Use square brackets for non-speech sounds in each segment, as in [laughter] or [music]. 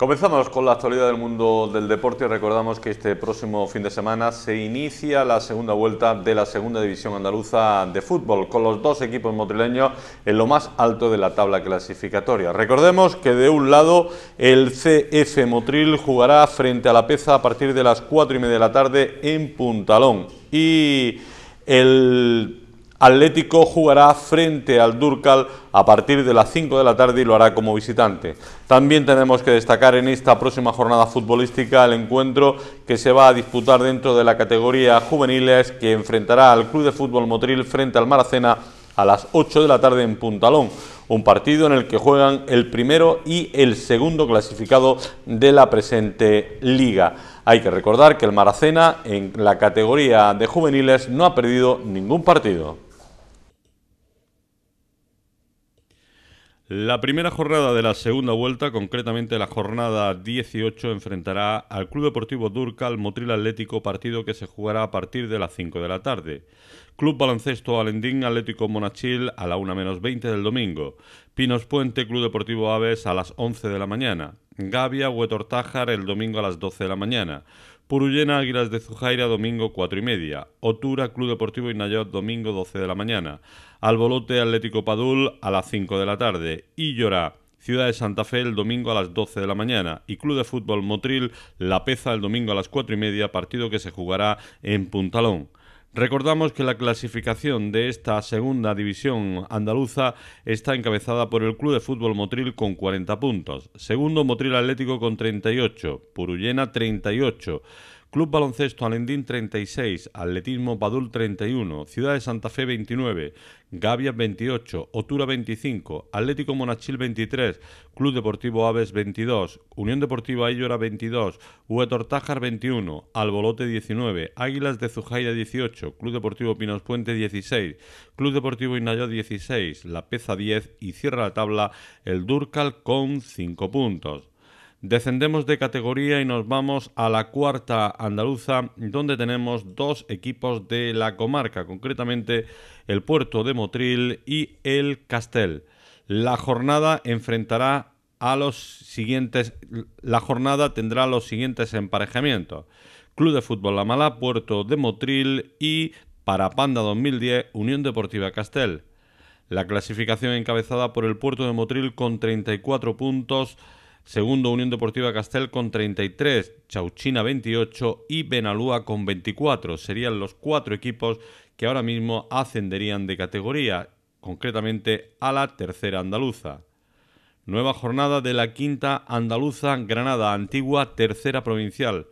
Comenzamos con la actualidad del mundo del deporte recordamos que este próximo fin de semana se inicia la segunda vuelta de la segunda división andaluza de fútbol con los dos equipos motrileños en lo más alto de la tabla clasificatoria. Recordemos que de un lado el CF Motril jugará frente a la Peza a partir de las cuatro y media de la tarde en Puntalón y el Atlético jugará frente al Durcal a partir de las 5 de la tarde y lo hará como visitante. También tenemos que destacar en esta próxima jornada futbolística el encuentro que se va a disputar dentro de la categoría juveniles que enfrentará al Club de Fútbol Motril frente al Maracena a las 8 de la tarde en Puntalón, un partido en el que juegan el primero y el segundo clasificado de la presente liga. Hay que recordar que el Maracena en la categoría de juveniles no ha perdido ningún partido. La primera jornada de la segunda vuelta, concretamente la jornada 18, enfrentará al Club Deportivo Durcal Motril Atlético, partido que se jugará a partir de las 5 de la tarde. Club Baloncesto Alendín Atlético Monachil a la 1 menos 20 del domingo. Pinos Puente Club Deportivo Aves a las 11 de la mañana. Gavia Huetortájar el domingo a las 12 de la mañana. Purullena Águilas de Zujaira domingo 4 y media. Otura Club Deportivo Inayot domingo 12 de la mañana. Albolote Atlético Padul a las 5 de la tarde. Y Llorá Ciudad de Santa Fe el domingo a las 12 de la mañana y Club de Fútbol Motril La Peza el domingo a las 4 y media, partido que se jugará en Puntalón. Recordamos que la clasificación de esta segunda división andaluza está encabezada por el Club de Fútbol Motril con 40 puntos, segundo Motril Atlético con 38, Purullena 38, Club Baloncesto Alendín 36, Atletismo Badul 31, Ciudad de Santa Fe 29, Gavia 28, Otura 25, Atlético Monachil 23, Club Deportivo Aves 22, Unión Deportiva Ayora 22, Huetortájar 21, Albolote 19, Águilas de Zujaira 18, Club Deportivo Pinos Puente 16, Club Deportivo Inayó 16, La Peza 10 y cierra la tabla el Durcal con 5 puntos. Descendemos de categoría y nos vamos a la cuarta andaluza, donde tenemos dos equipos de la comarca, concretamente el Puerto de Motril y el Castel. La jornada enfrentará a los siguientes, la jornada tendrá los siguientes emparejamientos: Club de Fútbol La Mala, Puerto de Motril y para Panda 2010 Unión Deportiva Castel. La clasificación encabezada por el Puerto de Motril con 34 puntos Segundo, Unión Deportiva Castel con 33, Chauchina 28 y Benalúa con 24. Serían los cuatro equipos que ahora mismo ascenderían de categoría, concretamente a la tercera andaluza. Nueva jornada de la quinta andaluza Granada Antigua, tercera provincial.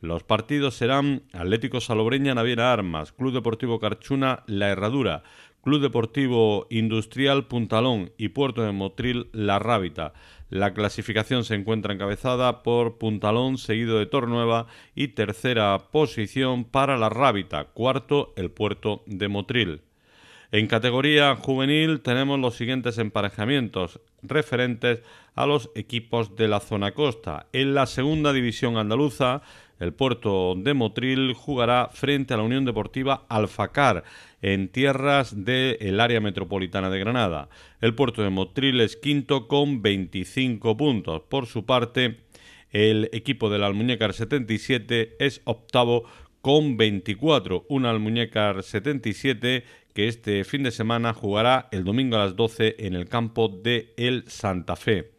Los partidos serán Atlético Salobreña Naviera Armas, Club Deportivo Carchuna La Herradura, Club Deportivo Industrial Puntalón y Puerto de Motril La Rábita. La clasificación se encuentra encabezada por Puntalón, seguido de Tornueva y tercera posición para la Rábita, cuarto el puerto de Motril. En categoría juvenil tenemos los siguientes emparejamientos referentes a los equipos de la zona costa. En la segunda división andaluza, el puerto de Motril jugará frente a la Unión Deportiva Alfacar en tierras del área metropolitana de Granada. El puerto de Motril es quinto con 25 puntos. Por su parte, el equipo del Almuñécar 77 es octavo con 24. Un Almuñécar 77 que este fin de semana jugará el domingo a las 12 en el campo de El Santa Fe.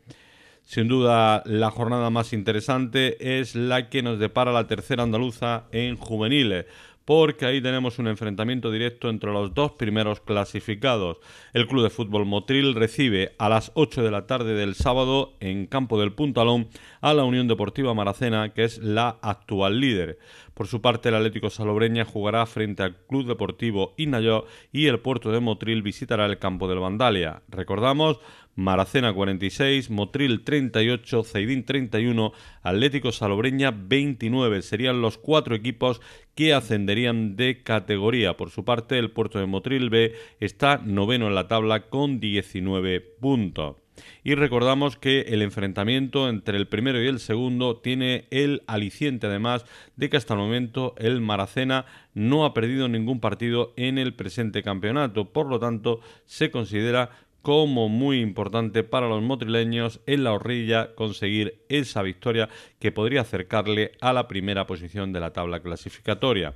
Sin duda, la jornada más interesante es la que nos depara la tercera andaluza en juveniles porque ahí tenemos un enfrentamiento directo entre los dos primeros clasificados. El Club de Fútbol Motril recibe a las 8 de la tarde del sábado en campo del Puntalón a la Unión Deportiva Maracena, que es la actual líder. Por su parte, el Atlético Salobreña jugará frente al Club Deportivo Inayó y el Puerto de Motril visitará el campo del Vandalia. Recordamos, Maracena 46, Motril 38, Zaidín 31, Atlético Salobreña 29. Serían los cuatro equipos que ascenderían de categoría. Por su parte, el puerto de Motril B está noveno en la tabla con 19 puntos. Y recordamos que el enfrentamiento entre el primero y el segundo tiene el aliciente además de que hasta el momento el Maracena no ha perdido ningún partido en el presente campeonato, por lo tanto se considera como muy importante para los motrileños en la horrilla conseguir esa victoria que podría acercarle a la primera posición de la tabla clasificatoria.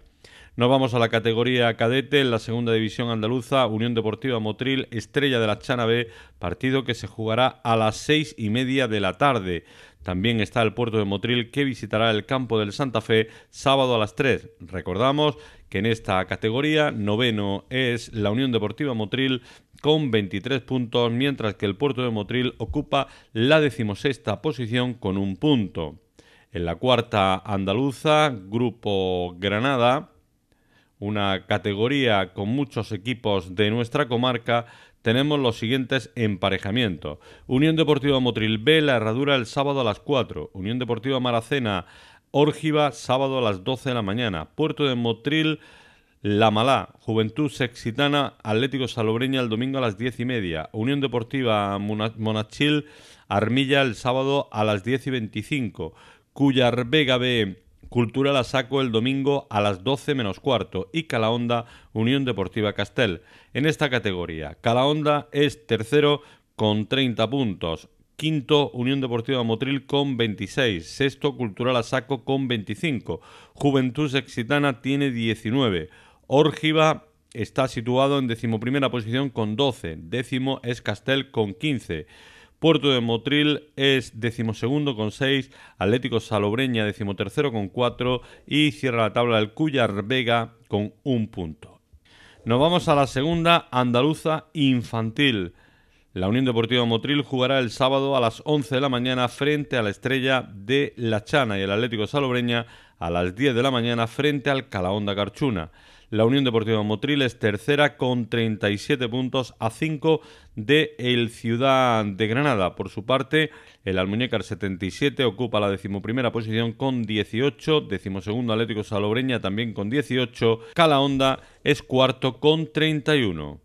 Nos vamos a la categoría cadete en la segunda división andaluza, Unión Deportiva Motril, Estrella de la Chana B, partido que se jugará a las seis y media de la tarde. También está el puerto de Motril que visitará el campo del Santa Fe sábado a las 3. Recordamos que en esta categoría noveno es la Unión Deportiva Motril con 23 puntos, mientras que el puerto de Motril ocupa la decimosexta posición con un punto. En la cuarta andaluza, Grupo Granada, una categoría con muchos equipos de nuestra comarca, tenemos los siguientes emparejamientos. Unión Deportiva Motril B, La Herradura el sábado a las 4. Unión Deportiva Maracena, Órgiva, sábado a las 12 de la mañana. Puerto de Motril, La Malá, Juventud Sexitana, Atlético Salobreña el domingo a las 10 y media. Unión Deportiva Monachil, Armilla el sábado a las 10 y 25. Cuyar Vega B, Cultural a Saco el domingo a las 12 menos cuarto y Calahonda Unión Deportiva Castel. En esta categoría, Calahonda es tercero con 30 puntos. Quinto, Unión Deportiva Motril con 26. Sexto, Cultural a Saco con 25. Juventud Exitana tiene 19. Órgiva está situado en decimoprimera posición con 12. Décimo es Castel con 15. Puerto de Motril es decimosegundo con 6, Atlético Salobreña decimotercero con 4 y cierra la tabla el Cuyar Vega con un punto. Nos vamos a la segunda andaluza infantil. La Unión Deportiva Motril jugará el sábado a las 11 de la mañana frente a la Estrella de La Chana y el Atlético Salobreña a las 10 de la mañana frente al Calahonda Carchuna. La Unión Deportiva Motril es tercera con 37 puntos a 5 de el Ciudad de Granada. Por su parte, el Almuñécar 77 ocupa la decimoprimera posición con 18, decimosegundo Atlético Salobreña también con 18, Calahonda es cuarto con 31.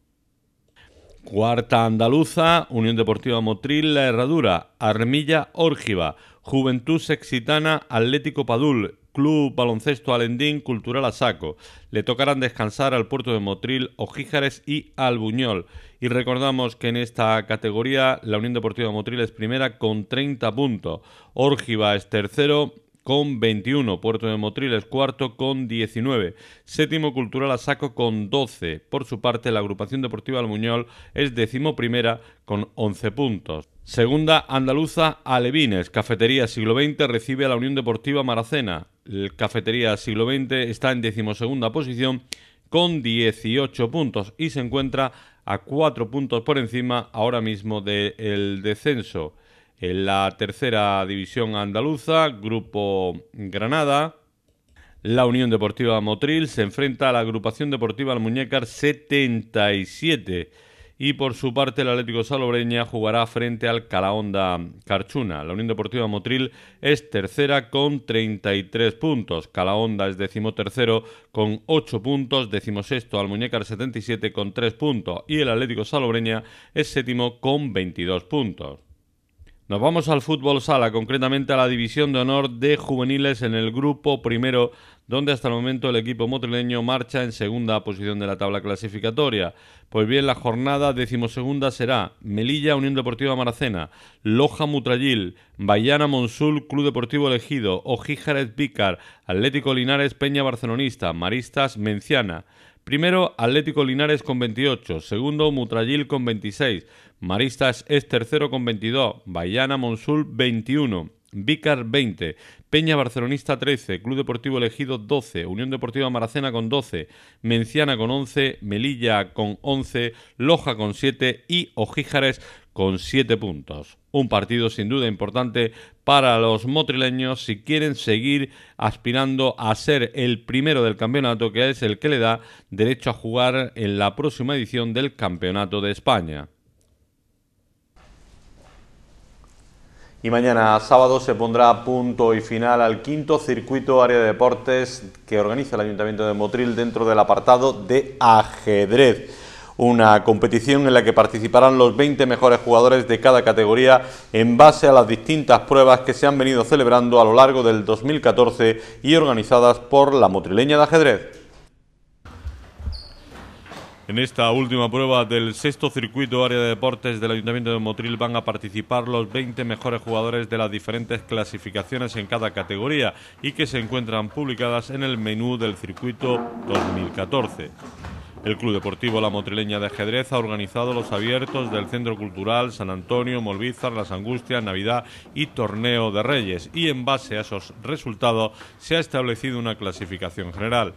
Cuarta andaluza, Unión Deportiva Motril, La Herradura, Armilla, Órgiva, Juventud Sexitana, Atlético Padul, Club Baloncesto Alendín, Cultural a Saco. Le tocarán descansar al puerto de Motril, Ojíjares y Albuñol. Y recordamos que en esta categoría la Unión Deportiva Motril es primera con 30 puntos. Órgiva es tercero con 21. Puerto de Motril es cuarto con 19. Séptimo Cultural a Saco con 12. Por su parte, la agrupación deportiva Albuñol es décimo primera con 11 puntos. Segunda andaluza Alevines. Cafetería Siglo XX recibe a la Unión Deportiva Maracena. Cafetería Siglo XX está en decimosegunda posición con 18 puntos y se encuentra a 4 puntos por encima ahora mismo del descenso. En la tercera división andaluza, Grupo Granada, la Unión Deportiva Motril se enfrenta a la agrupación deportiva Almuñécar 77 y por su parte el Atlético Salobreña jugará frente al Calahonda Carchuna. La Unión Deportiva Motril es tercera con 33 puntos, Calahonda es decimotercero con 8 puntos, decimosexto al Muñecar 77 con 3 puntos y el Atlético Salobreña es séptimo con 22 puntos. Nos vamos al fútbol sala, concretamente a la división de honor de juveniles en el grupo primero, donde hasta el momento el equipo motrileño marcha en segunda posición de la tabla clasificatoria. Pues bien, la jornada decimosegunda será Melilla Unión Deportiva Maracena, Loja Mutrayil, Bayana Monsul Club Deportivo Elegido, Ojíjares Vícar, Atlético Linares Peña Barcelonista, Maristas Menciana. Primero, Atlético Linares con 28. Segundo, Mutrayil con 26. Maristas es tercero con 22. Bayana Monsul 21. Vícar 20, Peña Barcelonista 13, Club Deportivo Elegido 12, Unión Deportiva Maracena con 12, Menciana con 11, Melilla con 11, Loja con 7 y Ojíjares con 7 puntos. Un partido sin duda importante para los motrileños si quieren seguir aspirando a ser el primero del campeonato, que es el que le da derecho a jugar en la próxima edición del Campeonato de España. Y mañana sábado se pondrá punto y final al quinto circuito área de deportes que organiza el Ayuntamiento de Motril dentro del apartado de ajedrez. una competición en la que participarán los 20 mejores jugadores de cada categoría en base a las distintas pruebas que se han venido celebrando a lo largo del 2014 y organizadas por la Motrileña de Ajedrez. En esta última prueba del sexto circuito área de deportes del Ayuntamiento de Motril van a participar los 20 mejores jugadores de las diferentes clasificaciones en cada categoría y que se encuentran publicadas en el menú del circuito 2014. El Club Deportivo La Motrileña de Ajedrez ha organizado los abiertos del Centro Cultural San Antonio, Molvízar, Las Angustias, Navidad y Torneo de Reyes. Y en base a esos resultados se ha establecido una clasificación general.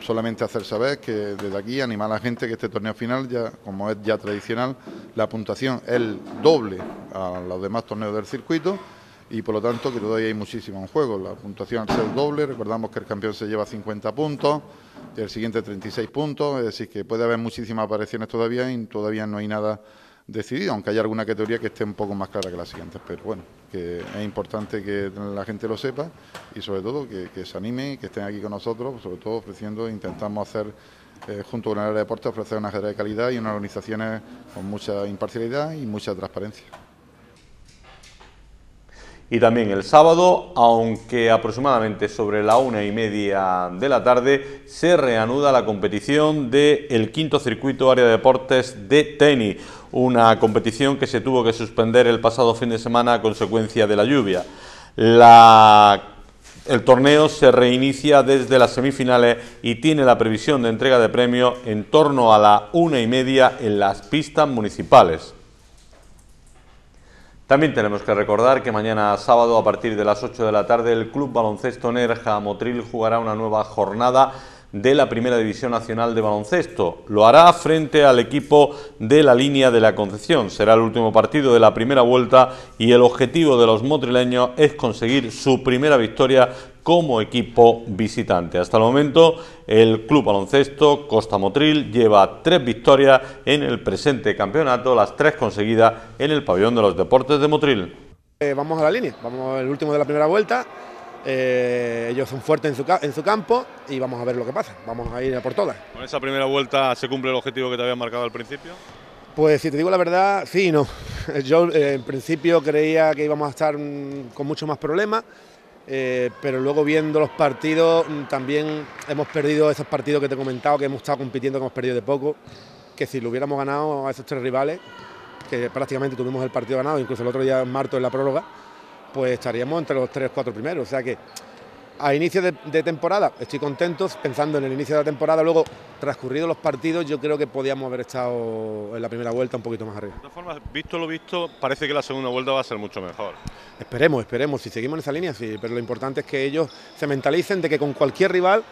Solamente hacer saber que desde aquí animar a la gente que este torneo final, ya como es ya tradicional, la puntuación es el doble a los demás torneos del circuito y por lo tanto que todavía hay muchísimo en juego. La puntuación al ser doble, recordamos que el campeón se lleva 50 puntos, el siguiente 36 puntos, es decir, que puede haber muchísimas apariciones todavía y todavía no hay nada decidido, aunque haya alguna categoría que esté un poco más clara que las siguientes. Pero bueno, que es importante que la gente lo sepa y sobre todo que, se anime y que estén aquí con nosotros, sobre todo ofreciendo, intentamos hacer eh, junto con el área de deporte, ofrecer una ajedrez de calidad y unas organizaciones con mucha imparcialidad y mucha transparencia. Y también el sábado, aunque aproximadamente sobre la una y media de la tarde, se reanuda la competición del quinto circuito área de deportes de tenis una competición que se tuvo que suspender el pasado fin de semana a consecuencia de la lluvia. el torneo se reinicia desde las semifinales y tiene la previsión de entrega de premios en torno a la una y media en las pistas municipales. También tenemos que recordar que mañana sábado a partir de las 8 de la tarde el Club Baloncesto Nerja Motril jugará una nueva jornada de la Primera División Nacional de Baloncesto. Lo hará frente al equipo de la línea de la Concepción. Será el último partido de la primera vuelta y el objetivo de los motrileños es conseguir su primera victoria como equipo visitante. Hasta el momento, el Club Baloncesto Costa Motril lleva tres victorias en el presente campeonato, las tres conseguidas en el pabellón de los deportes de Motril. Eh, vamos a la línea, vamos el último de la primera vuelta. Eh, ellos son fuertes en su, en su, campo y vamos a ver lo que pasa. Vamos a ir a por todas. ¿Con esa primera vuelta se cumple el objetivo que te había marcado al principio? Pues si te digo la verdad, sí y no. [laughs] Yo eh, en principio creía que íbamos a estar mm, con mucho más problemas, eh, pero luego viendo los partidos mm, también hemos perdido esos partidos que te he comentado, que hemos estado compitiendo, que hemos perdido de poco, que si lo hubiéramos ganado a esos tres rivales, que prácticamente tuvimos el partido ganado, incluso el otro día en marzo en la prórroga, pues estaríamos entre los tres, cuatro primeros. O sea que a inicio de, temporada estoy contento, pensando en el inicio de la temporada, luego transcurridos los partidos yo creo que podíamos haber estado en la primera vuelta un poquito más arriba. De todas formas, visto lo visto, parece que la segunda vuelta va a ser mucho mejor. Esperemos, esperemos, si seguimos en esa línea, sí, pero lo importante es que ellos se mentalicen de que con cualquier rival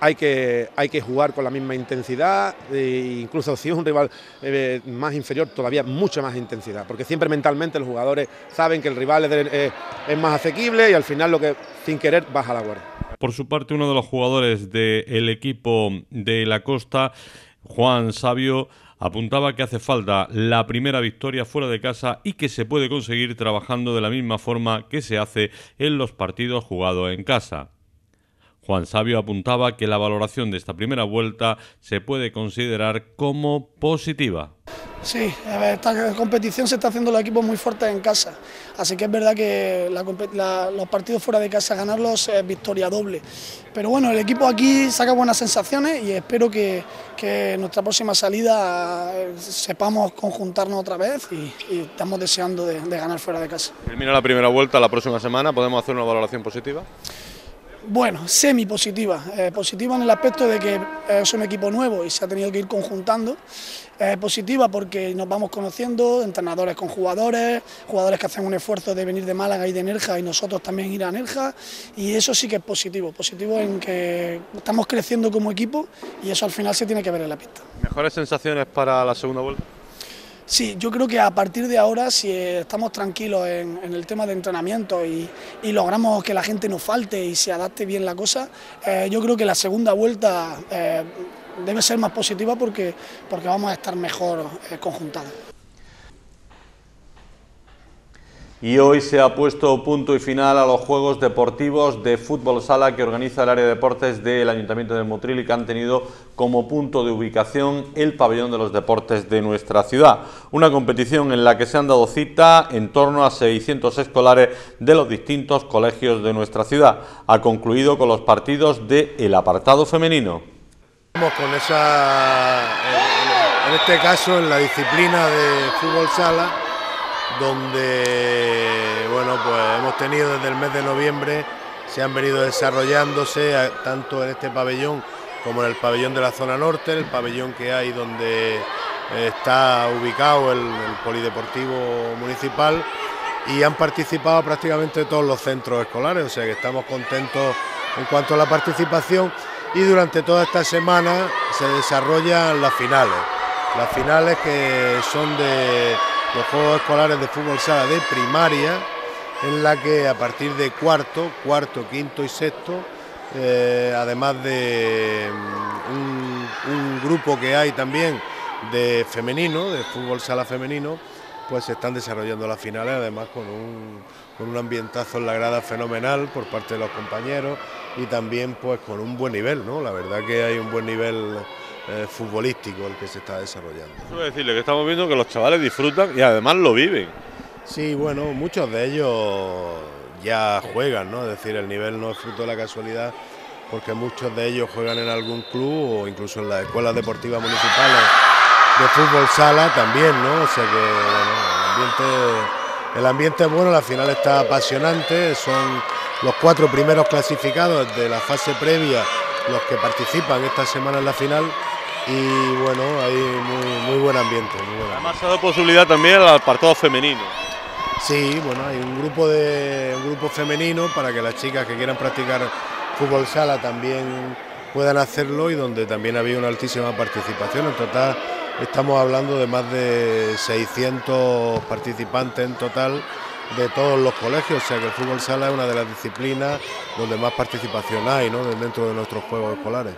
hay que, hay que jugar con la misma intensidad, e incluso si es un rival eh, más inferior, todavía mucha más intensidad, porque siempre mentalmente los jugadores saben que el rival es, es más asequible y al final lo que sin querer baja la guardia. Por su parte, uno de los jugadores del equipo de la Costa, Juan Sabio, apuntaba que hace falta la primera victoria fuera de casa y que se puede conseguir trabajando de la misma forma que se hace en los partidos jugados en casa. Juan Sabio apuntaba que la valoración de esta primera vuelta se puede considerar como positiva. Sí, esta competición se está haciendo los equipos muy fuertes en casa, así que es verdad que los partidos fuera de casa ganarlos es victoria doble. Pero bueno, el equipo aquí saca buenas sensaciones y espero que, nuestra próxima salida eh, sepamos conjuntarnos otra vez y, estamos deseando de, de ganar fuera de casa. Termina la primera vuelta la próxima semana, ¿podemos hacer una valoración positiva? Bueno, semi positiva, eh, positiva en el aspecto de que es un equipo nuevo y se ha tenido que ir conjuntando, eh, positiva porque nos vamos conociendo, entrenadores con jugadores, jugadores que hacen un esfuerzo de venir de Málaga y de Nerja y nosotros también ir a Nerja y eso sí que es positivo, positivo en que estamos creciendo como equipo y eso al final se tiene que ver en la pista. ¿Mejores sensaciones para la segunda vuelta? Sí, yo creo que a partir de ahora, si estamos tranquilos en, el tema de entrenamiento y, logramos que la gente nos falte y se adapte bien la cosa, eh, yo creo que la segunda vuelta eh, debe ser más positiva porque, porque vamos a estar mejor eh. Y hoy se ha puesto punto y final a los Juegos Deportivos de Fútbol Sala que organiza el área de deportes del Ayuntamiento de Motril y que han tenido como punto de ubicación el pabellón de los deportes de nuestra ciudad. Una competición en la que se han dado cita en torno a 600 escolares de los distintos colegios de nuestra ciudad. Ha concluido con los partidos del el apartado femenino. Con esa, en este caso, en la disciplina de fútbol sala, donde bueno pues hemos tenido desde el mes de noviembre se han venido desarrollándose tanto en este pabellón como en el pabellón de la zona norte, el pabellón que hay donde eh, está ubicado el, polideportivo municipal y han participado prácticamente todos los centros escolares, o sea que estamos contentos en cuanto a la participación y durante toda esta semana se desarrollan las finales, las finales que son de los Juegos Escolares de Fútbol Sala de primaria, en la que a partir de cuarto, cuarto, quinto y sexto, eh, además de mm, un, grupo que hay también de femenino, de fútbol sala femenino, pues se están desarrollando las finales, además con un, con un ambientazo en la grada fenomenal por parte de los compañeros y también pues con un buen nivel, ¿no? La verdad que hay un buen nivel eh, futbolístico el que se está desarrollando. Eso decirle que estamos viendo que los chavales disfrutan y además lo viven. Sí, bueno, muchos de ellos ya juegan, ¿no? Es decir, el nivel no es fruto de la casualidad porque muchos de ellos juegan en algún club o incluso en las escuelas deportivas municipales de fútbol sala también, ¿no? O sea que el ambiente el ambiente es bueno, la final está apasionante, son los cuatro primeros clasificados de la fase previa los que participan esta semana en la final y bueno, hay muy, buen ambiente. Además ha dado posibilidad también al apartado femenino. Sí, bueno, hay un grupo de un grupo femenino para que las chicas que quieran practicar fútbol sala también puedan hacerlo y donde también había una altísima participación. En total estamos hablando de más de 600 participantes en total de todos los colegios, o sea que el fútbol sala es una de las disciplinas donde más participación hay ¿no? dentro de nuestros juegos escolares.